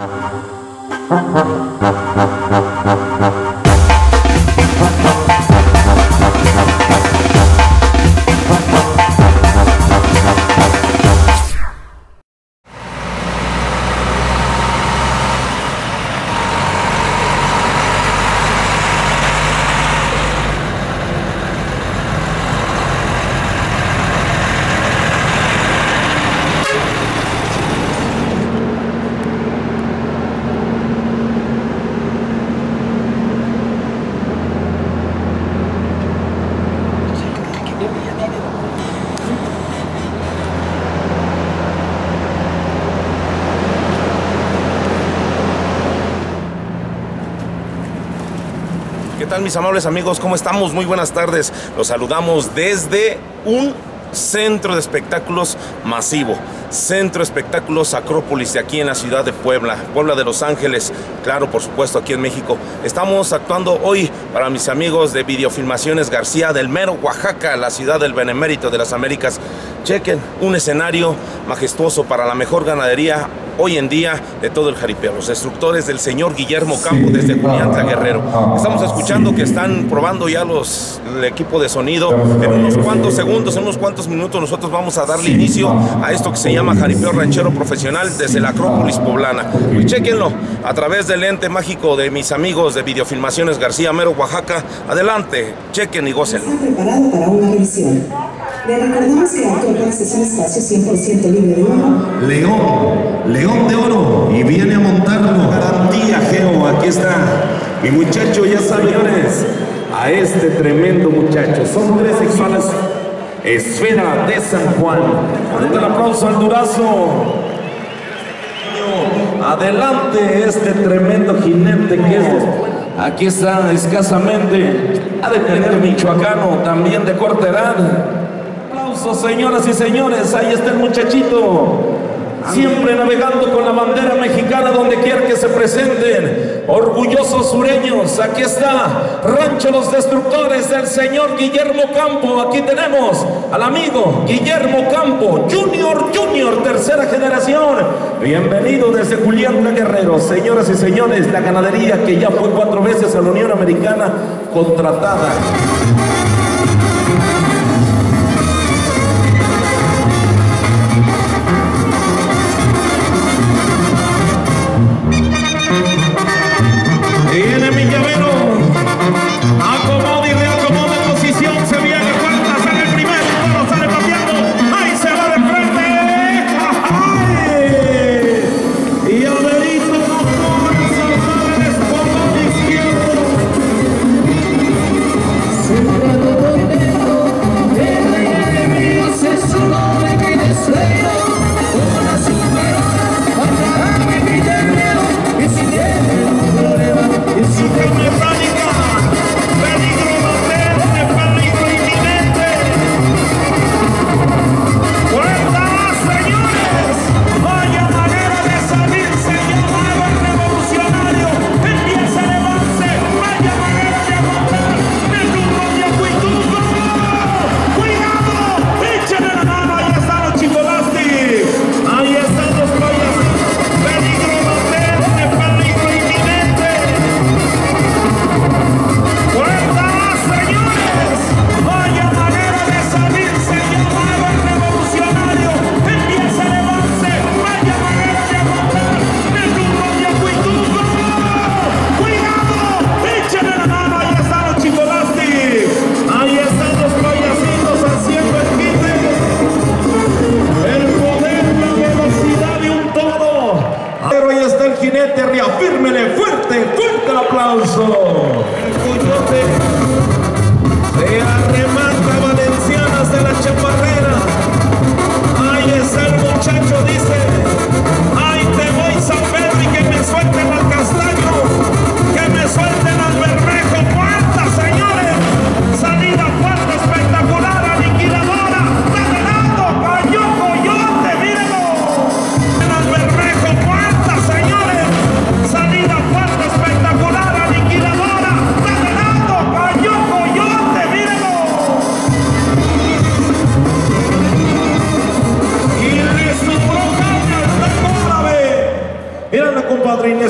Música tal mis amables amigos? ¿Cómo estamos? Muy buenas tardes. Los saludamos desde un centro de espectáculos masivo. Centro Espectáculos Acrópolis de aquí en la ciudad de Puebla, Puebla de Los Ángeles, claro, por supuesto, aquí en México. Estamos actuando hoy para mis amigos de Videofilmaciones García del Mero, Oaxaca, la ciudad del Benemérito de las Américas. Chequen, un escenario majestuoso para la mejor ganadería hoy en día de todo el jaripeo. Los instructores del señor Guillermo Campo desde Juliantla Guerrero. Estamos escuchando que están probando ya los, el equipo de sonido. En unos cuantos segundos, en unos cuantos minutos, nosotros vamos a darle inicio a esto que se llama jaripeo ranchero profesional desde la Acrópolis poblana. Y chequenlo a través del lente mágico de mis amigos de Videofilmaciones García Mero, Oaxaca. Adelante, chequen y gocen. Está preparado para una revisión. Le recordamos que Acrópolis es un espacio 100% libre de humo. León, León de Oro, y viene a montarlo. Garantía, Geo, aquí está. Mi muchacho, ya señores, a este tremendo muchacho. Son tres sexuales. Esfera de San Juan. Dale el aplauso al Durazo. Adelante este tremendo jinete que es. Aquí está escasamente. Ha de tener michoacano también de corta edad. Señoras y señores. Ahí está el muchachito. Siempre navegando con la bandera mexicana donde quiera que se presenten. Orgullosos sureños. Aquí está Rancho Los Destructores del señor Guillermo Campo. Aquí tenemos al amigo Guillermo Campo, Junior Junior, tercera generación. Bienvenido desde Julián Guerrero. Señoras y señores, la ganadería que ya fue cuatro veces a la Unión Americana contratada.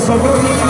sobrou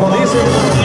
Polícia.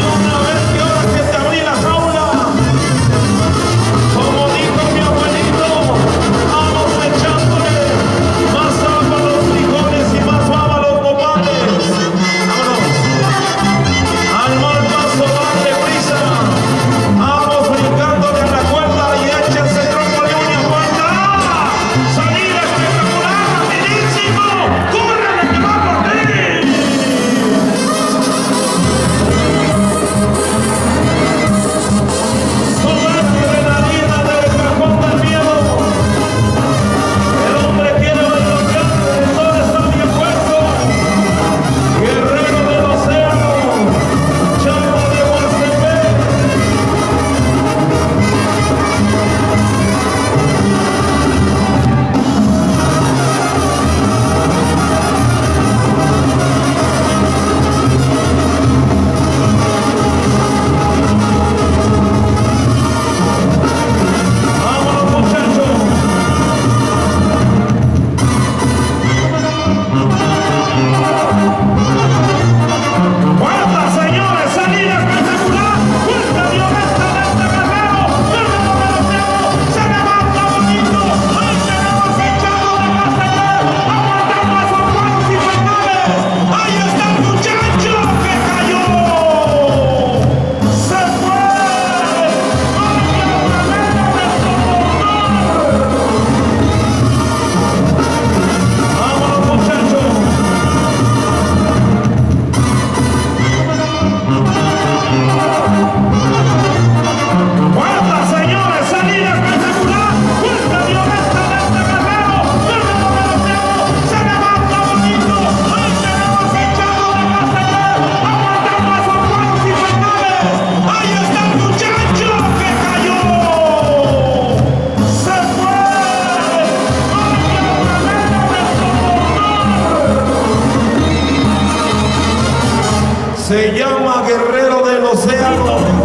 Se llama Guerrero del Océano.